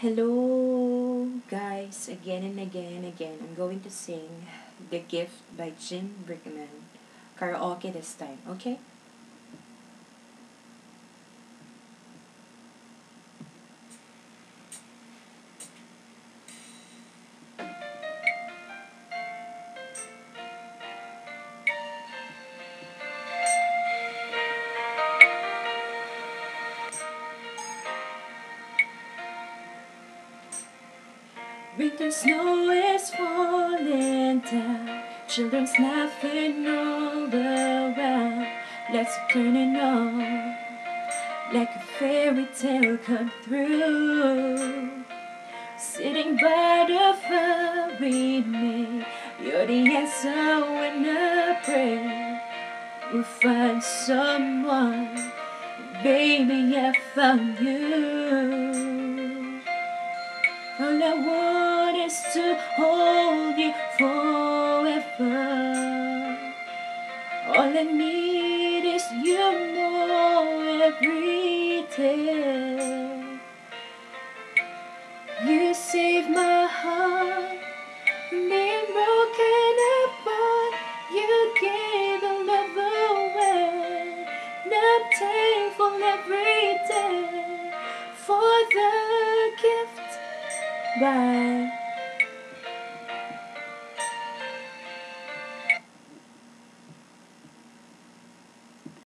Hello, guys, again and again and again. I'm going to sing The Gift by Jim Brickman. Karaoke this time, okay? Winter snow is falling down, children's laughing all around. Let's turn it on, like a fairy tale come through. Sitting by the fire with me, you're the answer when I pray. We'll find someone, baby, I found you. I is to hold you forever. All I need is you more every day. You save my heart being broken apart. You gave the love away. And I'm thankful every Bye.